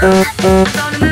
Gonna